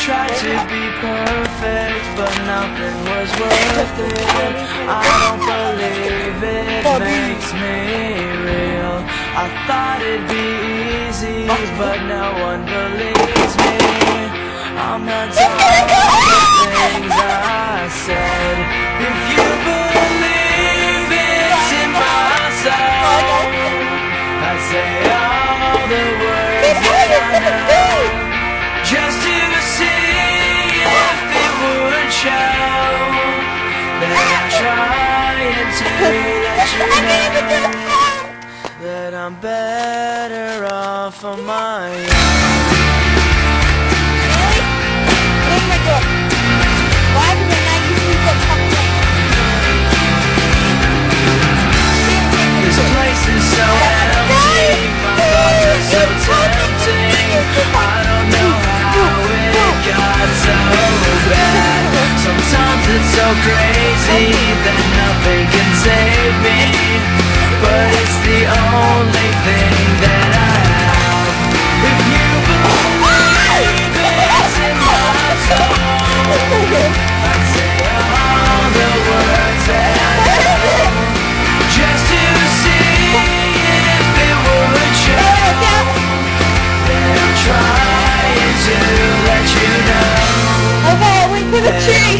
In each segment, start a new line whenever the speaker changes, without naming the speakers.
tried to be perfect, but nothing was worth it. I don't believe it makes me real. I thought it'd be easy, but no one believes me. I'm not
use the fucking
This place is so empty, my thoughts are so tempting. I don't know how it got so bad. Sometimes it's so crazy that nothing can save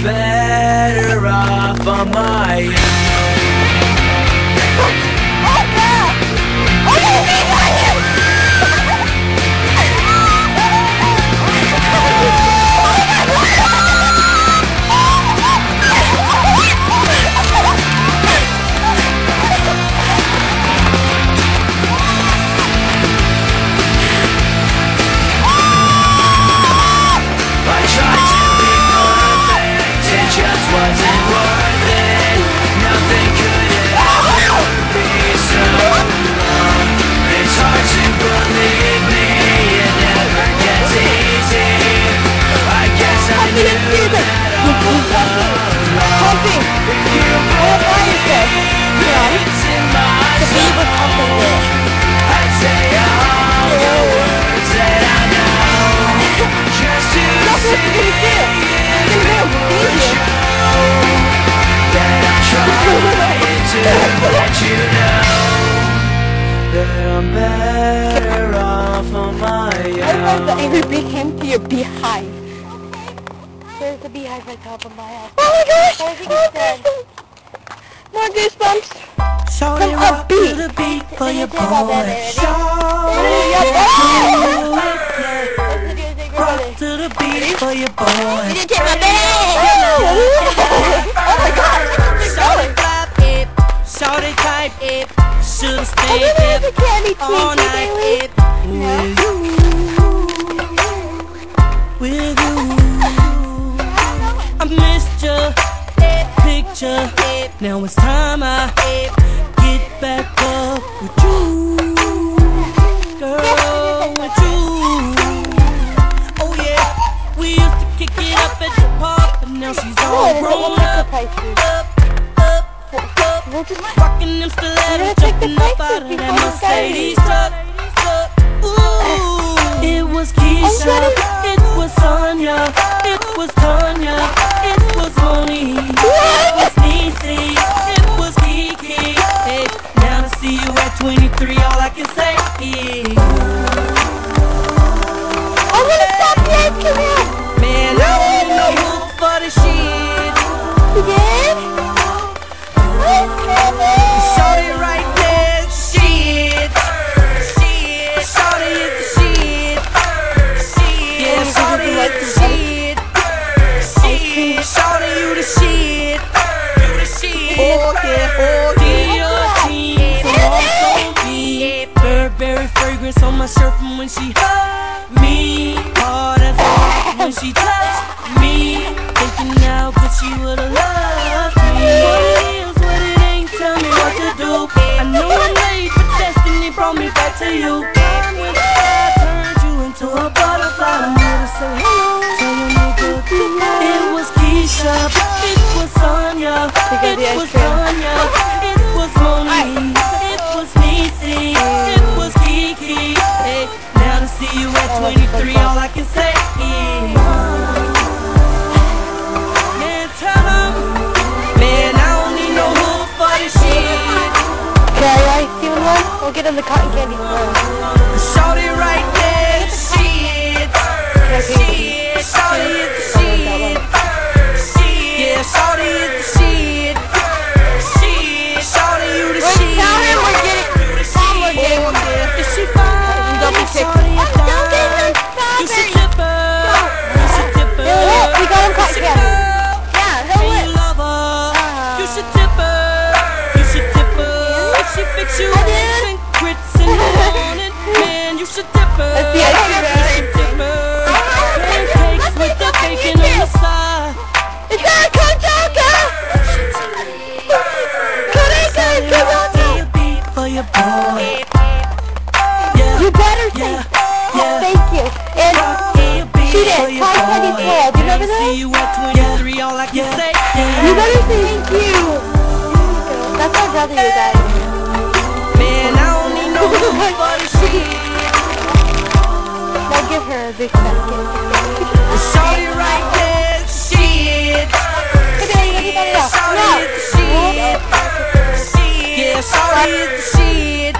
better off on my own. I'm better off on my own.
I want the
own.
angry bee came to your beehive. There's a beehive right top of my house. Oh my gosh! I think it's dead. More goosebumps.
Shorty
From a
rock
beat.
to the beat for your
Did you hear about that
boy.
There
candy
all night it.
With you, with you.
I missed your picture, now it's time I get back up with you, girl, with you. Oh yeah, we used to kick it up at the park, but now she's all grown
little
up, up, up, up.
We'll just
Rockin' them stilettos, jumping up out of that Mercedes truck. Ooh, it was Keisha, it was Sonya, it was Tanya, it was Monique, it was Niecy, it was Kiki. Hey, now to see you at 23, all I can say is, so fragrance on my shirt from when she hugged me. Hard as when she touched me. Thinking now, she would've loved me. What it is, what it ain't, tell me what to do. I know I'm but destiny brought me back to you. Time went by, turned you into a butterfly. I'm here to say hello, tell your nigga. It was Keisha, it was Sonya, it was it was it was it was Kiki. Now to see you at 23, all I can say is.
Okay, I see one. We'll get
in the cotton
candy one. Ice cream
boy.
You better oh, thank you. And she did, you that?
You at 23, all I can say.
You better thank you. That's brother, you guys.
Man, I don't need no.
Give her a big fat kiss.
Shorty right there, shit.
Okay, you gotta get that
Shorty
out.
is. Yeah, shorty is the shit.